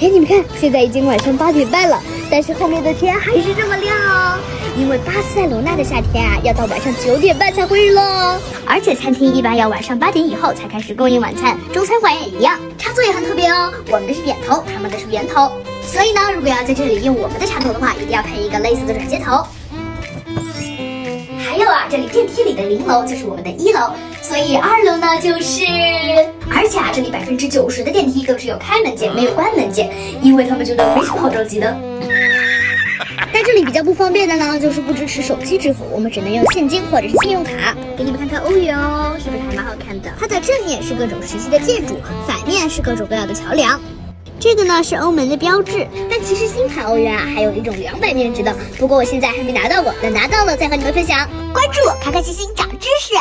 哎，你们看，现在已经晚上八点半了，但是后面的天还是这么亮哦。因为巴塞罗那的夏天啊，要到晚上九点半才会日落，而且餐厅一般要晚上八点以后才开始供应晚餐，中餐馆也一样。插座也很特别哦，我们的是扁头，他们的是圆头，所以呢，如果要在这里用我们的插头的话，一定要配一个类似的转接头。还有啊，这里电梯里的零楼就是我们的一楼，所以二楼呢就是，之九十的电梯更是有开门键，没有关门键，因为他们觉得没什么好着急的。但这里比较不方便的呢，就是不支持手机支付，我们只能用现金或者是信用卡。给你们看看欧元哦，是不是还蛮好看的？它的正面是各种时期的建筑，反面是各种各样的桥梁。这个呢是欧盟的标志，但其实新款欧元啊还有一种两百面值的，不过我现在还没拿到过，等拿到了再和你们分享。关注我，开开心心长知识。